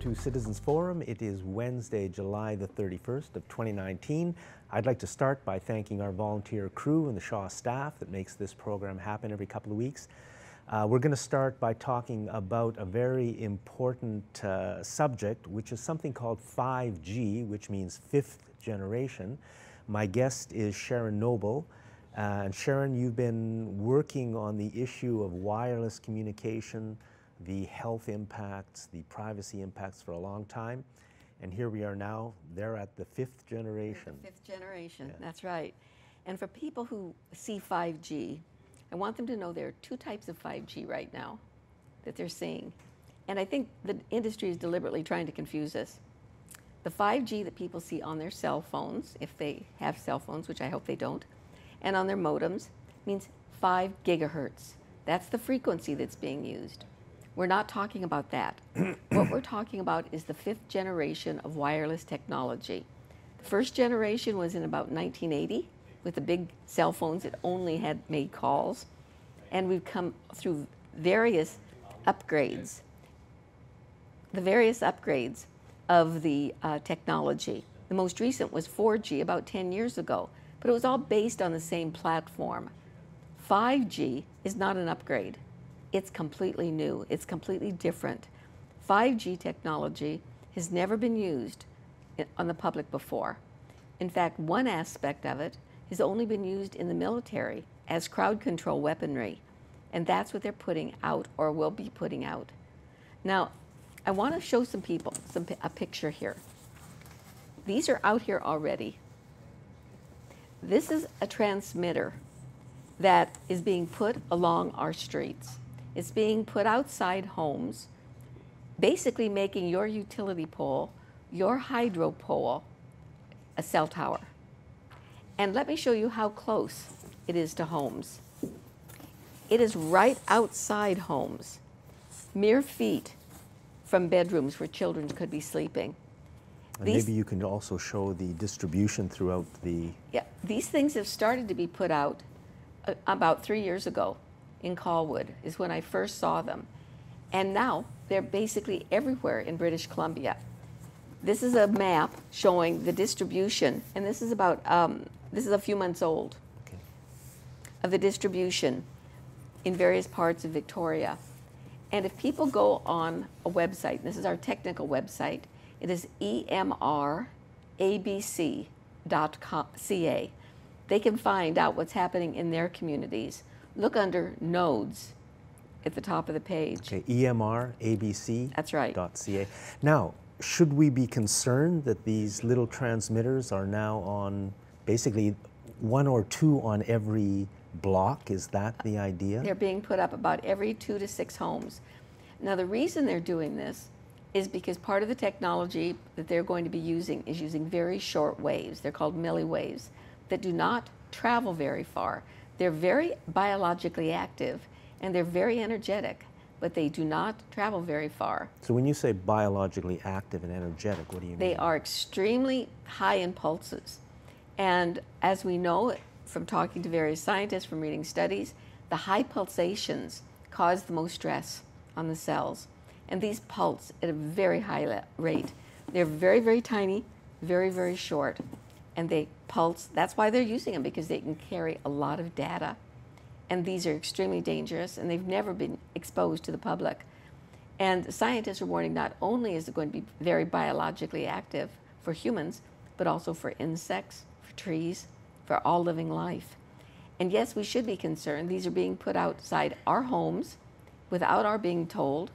To Citizens Forum. It is Wednesday, July the 31st of 2019. I'd like to start by thanking our volunteer crew and the Shaw staff that makes this program happen every couple of weeks. Uh, we're going to start by talking about a very important uh, subject, which is something called 5G, which means fifth generation. My guest is Sharon Noble. Uh, and Sharon, you've been working on the issue of wireless communication, the health impacts, the privacy impacts for a long time. And here we are now, they're at the fifth generation. The fifth generation, yeah. that's right. And for people who see 5G, I want them to know there are two types of 5G right now that they're seeing. And I think the industry is deliberately trying to confuse us. The 5G that people see on their cell phones, if they have cell phones, which I hope they don't, and on their modems, means 5 gigahertz. That's the frequency that's being used. We're not talking about that. what we're talking about is the fifth generation of wireless technology. The first generation was in about 1980 with the big cell phones that only had made calls. And we've come through various upgrades, the various upgrades of the uh, technology. The most recent was 4G about 10 years ago, but it was all based on the same platform. 5G is not an upgrade. It's completely new. It's completely different. 5G technology has never been used on the public before. In fact, one aspect of it has only been used in the military as crowd control weaponry. And that's what they're putting out or will be putting out. Now, I want to show some people some, a picture here. These are out here already. This is a transmitter that is being put along our streets. It's being put outside homes, basically making your utility pole, your hydro pole, a cell tower. And let me show you how close it is to homes. It is right outside homes, mere feet from bedrooms where children could be sleeping. These, maybe you can also show the distribution throughout the. Yeah, these things have started to be put out uh, about three years ago in Colwood, is when I first saw them. And now they're basically everywhere in British Columbia. This is a map showing the distribution, and this is about um, this is a few months old, okay. of the distribution in various parts of Victoria. And if people go on a website, this is our technical website, it is emrabc.ca. They can find out what's happening in their communities. Look under nodes at the top of the page. Okay, emrabc. That's right. .ca. Now, should we be concerned that these little transmitters are now on basically one or two on every block? Is that the idea? They're being put up about every two to six homes. Now, the reason they're doing this is because part of the technology that they're going to be using is using very short waves. They're called milliwaves that do not travel very far. They're very biologically active and they're very energetic, but they do not travel very far. So when you say biologically active and energetic, what do you they mean? They are extremely high in pulses. And as we know from talking to various scientists, from reading studies, the high pulsations cause the most stress on the cells. And these pulse at a very high rate. They're very, very tiny, very, very short. And they pulse. That's why they're using them, because they can carry a lot of data. And these are extremely dangerous, and they've never been exposed to the public. And scientists are warning not only is it going to be very biologically active for humans, but also for insects, for trees, for all living life. And yes, we should be concerned. These are being put outside our homes without our being told,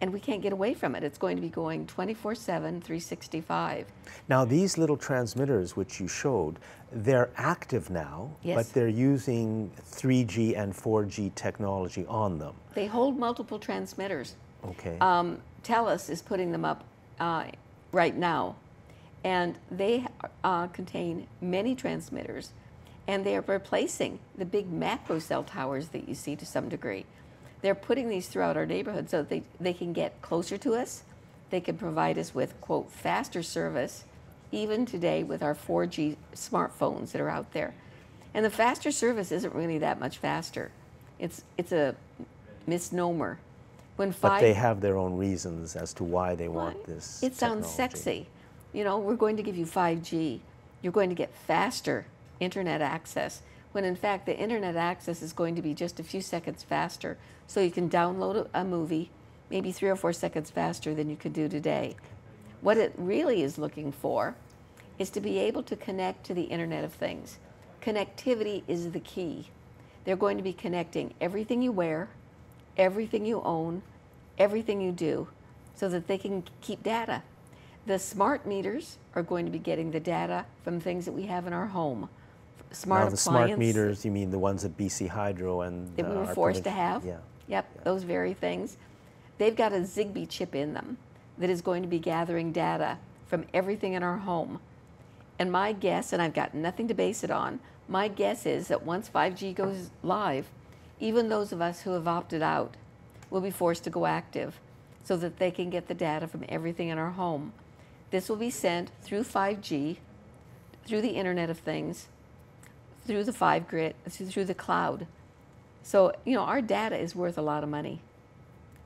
and we can't get away from it. It's going to be going 24 7, 365. Now, these little transmitters, which you showed, they're active now, yes. but they're using 3G and 4G technology on them. They hold multiple transmitters. Okay. Um, TELUS is putting them up uh, right now, and they uh, contain many transmitters, and they are replacing the big macro cell towers that you see to some degree. They're putting these throughout our neighborhood so that they, they can get closer to us. They can provide us with, quote, faster service, even today with our 4G smartphones that are out there. And the faster service isn't really that much faster. It's, it's a misnomer. When But they have their own reasons as to why they Well, want this. It sounds technology. sexy. You know, we're going to give you 5G. You're going to get faster internet access. When in fact, the internet access is going to be just a few seconds faster. So you can download a, movie maybe three or four seconds faster than you could do today. What it really is looking for is to be able to connect to the Internet of Things. Connectivity is the key. They're going to be connecting everything you wear, everything you own, everything you do, so that they can keep data. The smart meters are going to be getting the data from things that we have in our home. Smart now, the smart meters, you mean the ones at BC Hydro and that we were forced to have. Yeah. Yep, those very things. They've got a Zigbee chip in them that is going to be gathering data from everything in our home. And my guess, and I've got nothing to base it on, my guess is that once 5G goes live, even those of us who have opted out will be forced to go active so that they can get the data from everything in our home. This will be sent through 5G, through the Internet of Things, through the 5 grid, through the cloud. So, you know, our data is worth a lot of money,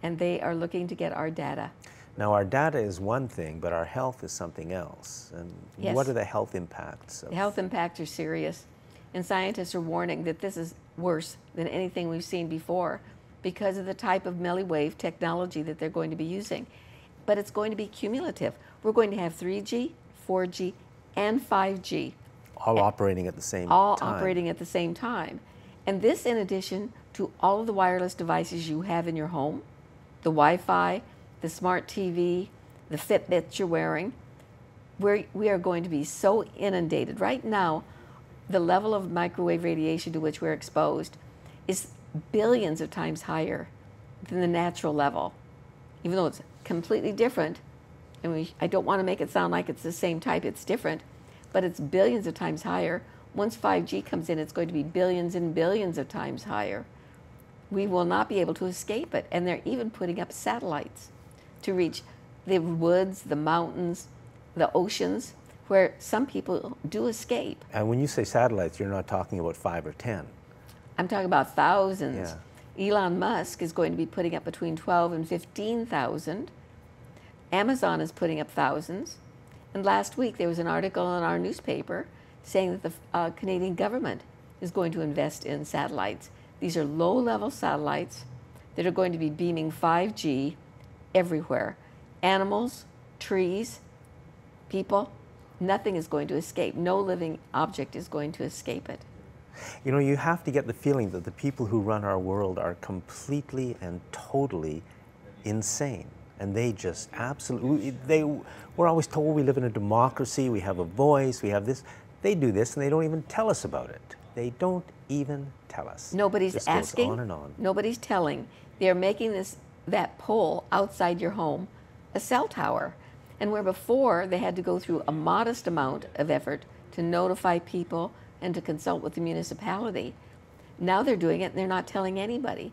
and they are looking to get our data. Now, our data is one thing, but our health is something else. And what are the health impacts? Of, The health impacts are serious, and scientists are warning that this is worse than anything we've seen before because of the type of milliwave technology that they're going to be using. But it's going to be cumulative. We're going to have 3G, 4G, and 5G all operating at the same all time. operating at the same time. And this, in addition to all of the wireless devices you have in your home the Wi Fi, the smart TV, the Fitbits you're wearing. We're, we are going to be so inundated. Right now, the level of microwave radiation to which we're exposed is billions of times higher than the natural level, even though it's completely different. And we, I don't want to make it sound like it's the same type, it's different, but it's billions of times higher. Once 5G comes in, it's going to be billions and billions of times higher. We will not be able to escape it. And they're even putting up satellites to reach the woods, the mountains, the oceans, where some people do escape. And when you say satellites, you're not talking about five or ten. I'm talking about thousands. Yeah. Elon Musk is going to be putting up between 12 and 15,000. Amazon is putting up thousands. And last week there was an article in our newspaper saying that the uh, Canadian government is going to invest in satellites. These are low level satellites that are going to be beaming 5G everywhere. Animals, trees, people, nothing is going to escape. No living object is going to escape it. You know, you have to get the feeling that the people who run our world are completely and totally insane. And they just absolutely, they, we're always told we live in a democracy, we have a voice, we have this. They do this and they don't even tell us about it. They don't even tell us. Nobody's this asking. On and on. Nobody's telling. They're making this that pole outside your home a cell tower. And where before they had to go through a modest amount of effort to notify people and to consult with the municipality, now they're doing it and they're not telling anybody.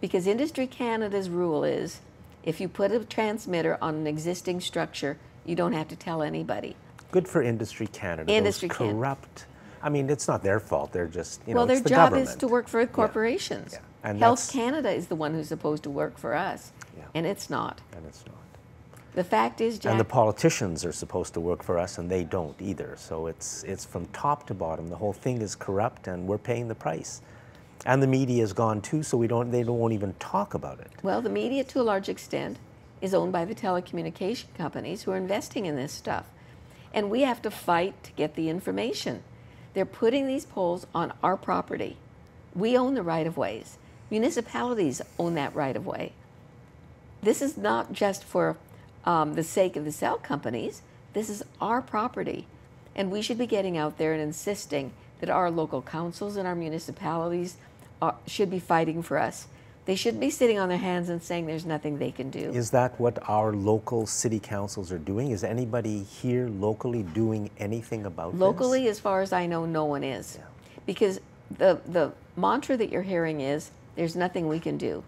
Because Industry Canada's rule is if you put a transmitter on an existing structure, you don't have to tell anybody. Good for Industry Canada. Industry Those corrupt. I mean, it's not their fault. They're just, you know, well, their the job government. is to work for corporations. Yeah. And Health Canada is the one who's supposed to work for us, Yeah. and it's not. And it's not. The fact is, Jack, And the politicians are supposed to work for us, and they don't either. So it's it's from top to bottom. The whole thing is corrupt, and we're paying the price. And the media is gone too, so we don't they don't won't even talk about it. well, the media to a large extent is owned by the telecommunication companies who are investing in this stuff. And we have to fight to get the information. They're putting these poles on our property. We own the right of ways. Municipalities own that right of way. This is not just for um, the sake of the cell companies. This is our property. And we should be getting out there and insisting that our local councils and our municipalities are, should be fighting for us. They shouldn't be sitting on their hands and saying there's nothing they can do. Is that what our local city councils are doing? Is anybody here locally doing anything about this? Locally, as far as I know, no one is. Because the, the mantra that you're hearing is there's nothing we can do.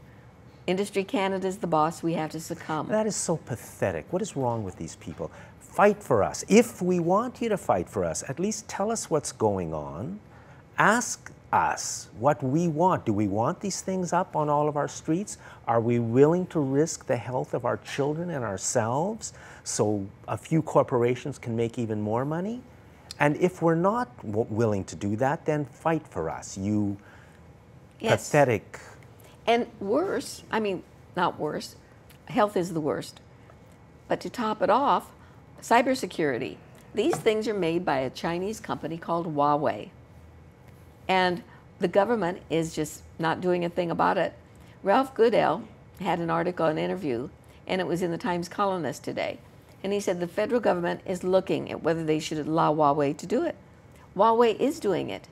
Industry Canada's the boss, we have to succumb. That is so pathetic. What is wrong with these people? Fight for us. If we want you to fight for us, at least tell us what's going on. Ask us what we want. Do we want these things up on all of our streets? Are we willing to risk the health of our children and ourselves so a few corporations can make even more money? And if we're not willing to do that, then fight for us, you yes. pathetic. And worse, I mean, not worse, health is the worst. But to top it off, cybersecurity. These things are made by a Chinese company called Huawei. And the government is just not doing a thing about it. Ralph Goodale had an article, an interview, and it was in the Times Colonist today. And he said the federal government is looking at whether they should allow Huawei to do it. Huawei is doing it.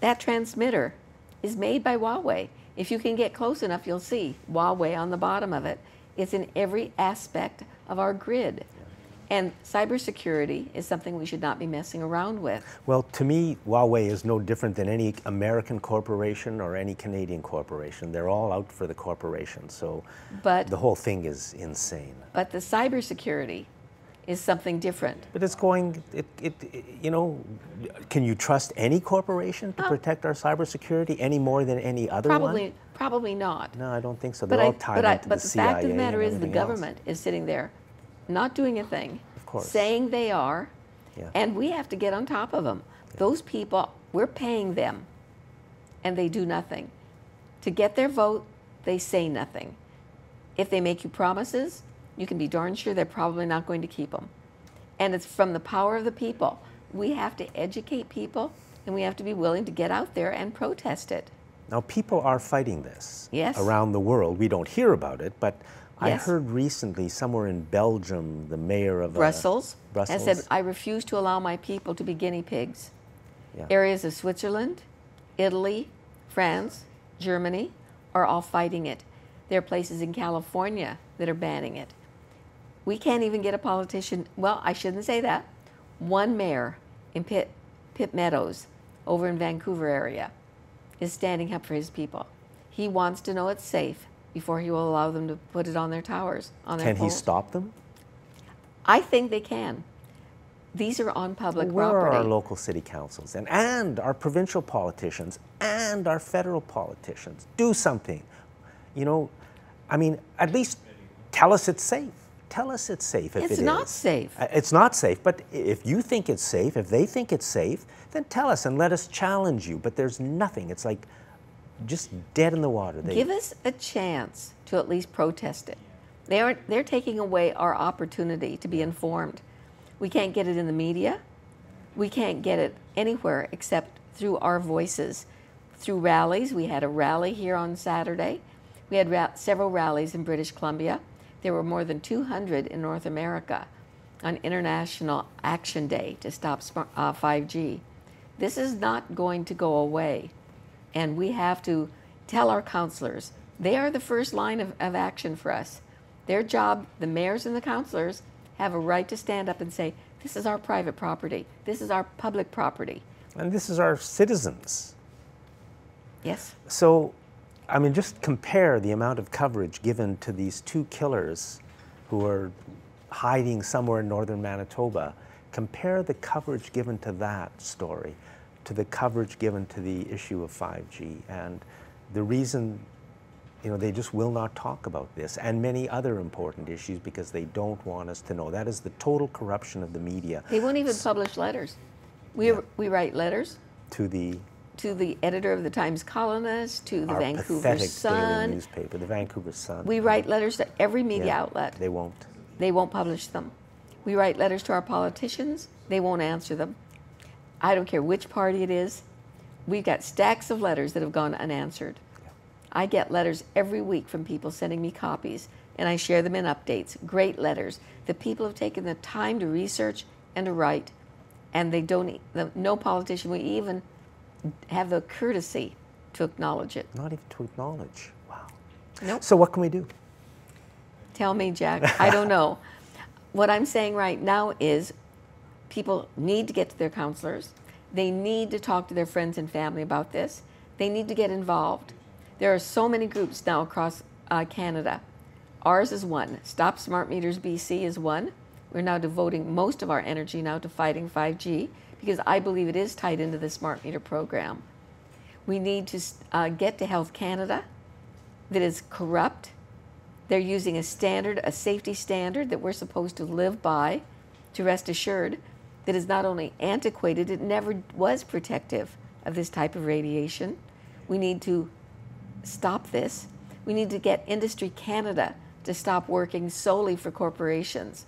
That transmitter is made by Huawei. If you can get close enough, you'll see Huawei on the bottom of it. It's in every aspect of our grid. And cybersecurity is something we should not be messing around with. Well, to me, Huawei is no different than any American corporation or any Canadian corporation. They're all out for the corporation. So but, the whole thing is insane. But the cybersecurity is something different. But it's going, it, it, it you know, can you trust any corporation to oh. protect our cybersecurity any more than any other probably, one? Probably not. No, I don't think so. They're but all tied but into I, but the, the fact of the matter is the government else. is sitting there not doing a thing, of course. saying they are, yeah. and we have to get on top of them. Yeah. Those people, we're paying them, and they do nothing. To get their vote, they say nothing. If they make you promises, you can be darn sure they're probably not going to keep them. And it's from the power of the people. We have to educate people, and we have to be willing to get out there and protest it. Now, people are fighting this yes. around the world. We don't hear about it, but I heard recently somewhere in Belgium, the mayor of Brussels, uh, Brussels said, I refuse to allow my people to be guinea pigs. Yeah. Areas of Switzerland, Italy, France, Germany are all fighting it. There are places in California that are banning it. We can't even get a politician, well, I shouldn't say that. One mayor in Pitt, Pitt Meadows over in Vancouver area is standing up for his people. He wants to know it's safe before he will allow them to put it on their towers, on their Can poles. he stop them? I think they can. These are on public Where property. Where are our local city councils and, and our provincial politicians and our federal politicians? Do something. You know, I mean, at least tell us it's safe. Tell us it's safe if it's it not safe. Uh, it's not safe, but if you think it's safe, if they think it's safe, then tell us and let us challenge you. But there's nothing. It's like just dead in the water. They, Give us a chance to at least protest it. They are, they're taking away our opportunity to be informed. We can't get it in the media. We can't get it anywhere except through our voices, through rallies. We had a rally here on Saturday. We had ra several rallies in British Columbia. There were more than 200 in North America on International Action Day to stop uh, 5G. This is not going to go away. And we have to tell our councilors, they are the first line of, of action for us. Their job, the mayors and the councilors, have a right to stand up and say, this is our private property. This is our public property. And this is our citizens. Yes. So, I mean, just compare the amount of coverage given to these two killers who are hiding somewhere in northern Manitoba. Compare the coverage given to that story to the coverage given to the issue of 5G. And the reason, you know, they just will not talk about this and many other important issues because they don't want us to know. That is the total corruption of the media. They won't even publish letters. We, yeah. we write letters. To the to the editor of the Times Colonist, to the Our Vancouver Sun. daily newspaper, the Vancouver Sun. We write letters to every media yeah, outlet. They won't. They won't publish them. We write letters to our politicians. They won't answer them. I don't care which party it is. We've got stacks of letters that have gone unanswered. Yeah. I get letters every week from people sending me copies, and I share them in updates. Great letters that people have taken the time to research and to write, and they don't. No politician will even have the courtesy to acknowledge it. Not even to acknowledge. Wow. Nope. So what can we do? Tell me, Jack. I don't know. What I'm saying right now is people need to get to their councilors. They need to talk to their friends and family about this. They need to get involved. There are so many groups now across uh, Canada. Ours is one. Stop Smart Meters BC is one. We're now devoting most of our energy now to fighting 5G because I believe it is tied into the smart meter program. We need to uh, get to Health Canada that is corrupt. They're using a standard, a safety standard that we're supposed to live by to rest assured that is not only antiquated, it never was protective of this type of radiation. We need to stop this. We need to get Industry Canada to stop working solely for corporations.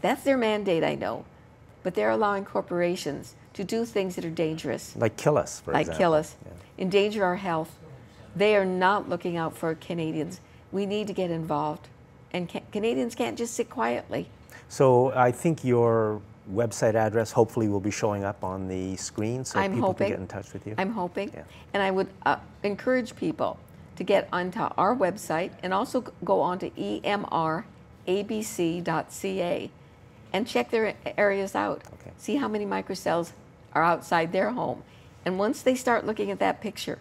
That's their mandate, I know, but they're allowing corporations to do things that are dangerous. Like kill us, for like example. kill us, yeah. endanger our health. They are not looking out for Canadians. We need to get involved, and ca Canadians can't just sit quietly. So I think your website address hopefully will be showing up on the screen so I'm people hoping, can get in touch with you. I'm hoping, yeah. and I would uh, encourage people to get onto our website and also go on to emrabc.ca and check their areas out. Okay. See how many microcells are outside their home. And once they start looking at that picture,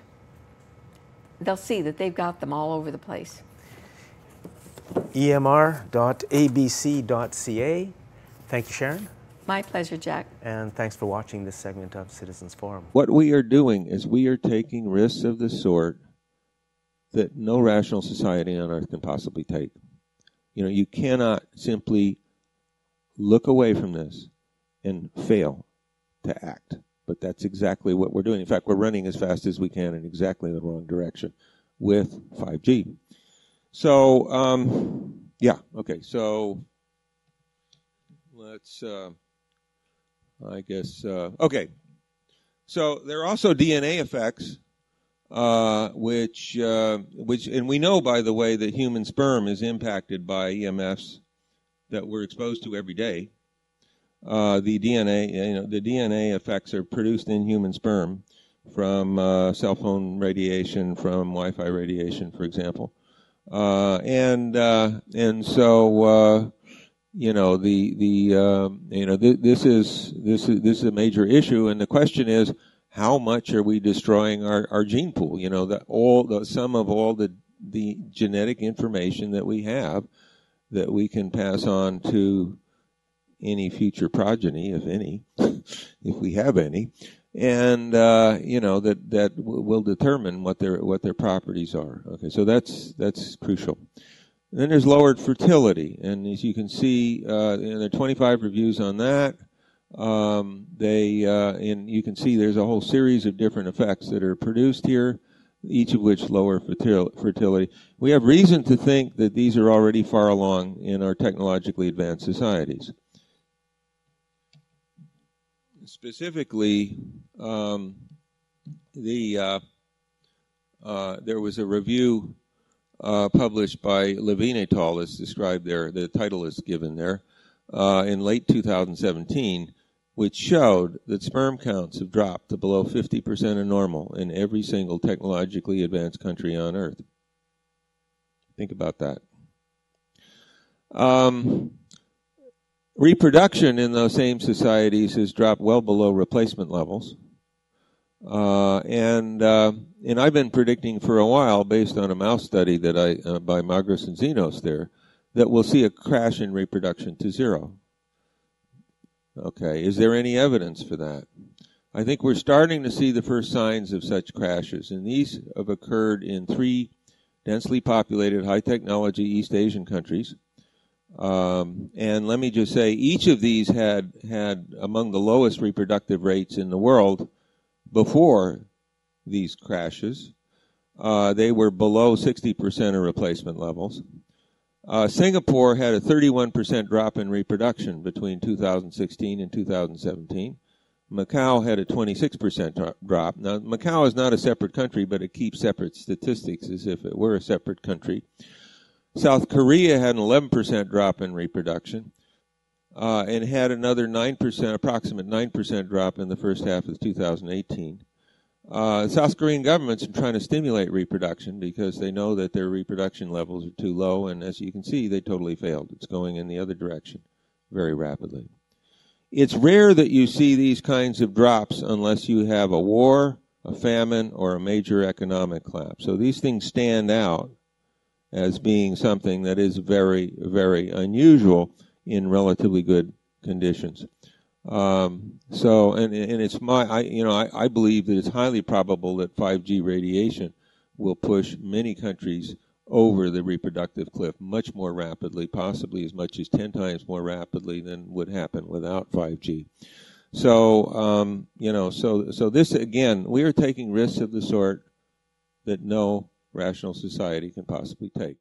they'll see that they've got them all over the place. emr.abc.ca. Thank you, Sharon. My pleasure, Jack. And thanks for watching this segment of Citizens Forum. What we are doing is we are taking risks of the sort that no rational society on earth can possibly take. You know, you cannot simply look away from this and fail to act. But that's exactly what we're doing. In fact, we're running as fast as we can in exactly the wrong direction with 5G. So, um, yeah, okay. So let's, uh, I guess, uh, okay. So there are also DNA effects, uh, which, uh, which, and we know, by the way, that human sperm is impacted by EMFs that we're exposed to every day. Uh, the DNA, you know, the DNA effects are produced in human sperm from uh, cell phone radiation, from Wi-Fi radiation, for example, uh, and and so you know the the um, you know th- this is this is this is a major issue, and the question is how much are we destroying our, our gene pool? You know, that all the sum of all the the genetic information that we have that we can pass on to any future progeny, if any, if we have any, and uh, you know that that w- will determine what their what their properties are. Okay, so that's that's crucial. Then there's lowered fertility, and as you can see, uh, there are 25 reviews on that. Um, they uh, and you can see there's a whole series of different effects that are produced here, each of which lower fertility. We have reason to think that these are already far along in our technologically advanced societies specifically, um, the uh, uh, there was a review uh, published by Levine et al. as described there. The title is given there uh, in late 2017, which showed that sperm counts have dropped to below 50% of normal in every single technologically advanced country on Earth. Think about that. Um, Reproduction in those same societies has dropped well below replacement levels. Uh, and uh, and I've been predicting for a while, based on a mouse study that I uh, by Magras and Xenos there, that we'll see a crash in reproduction to zero. Okay, is there any evidence for that? I think we're starting to see the first signs of such crashes, and these have occurred in three densely populated, high technology East Asian countries. Um, and let me just say, each of these had had among the lowest reproductive rates in the world before these crashes. Uh, they were below 60% of replacement levels. Uh, Singapore had a 31% drop in reproduction between 2016 and 2017. Macau had a 26% drop. Now, Macau is not a separate country, but it keeps separate statistics as if it were a separate country. South Korea had an 11% drop in reproduction uh, and had another 9%, approximate 9% drop in the first half of 2018. Uh, South Korean government's trying to stimulate reproduction because they know that their reproduction levels are too low, and as you can see, they totally failed. It's going in the other direction very rapidly. It's rare that you see these kinds of drops unless you have a war, a famine, or a major economic collapse. So these things stand out as being something that is very, very unusual in relatively good conditions. Um, so, and and it's my, I you know, I, I believe that it's highly probable that 5G radiation will push many countries over the reproductive cliff much more rapidly, possibly as much as 10 times more rapidly than would happen without 5G. So, um, you know, so so this again, we are taking risks of the sort that no rational society can possibly take.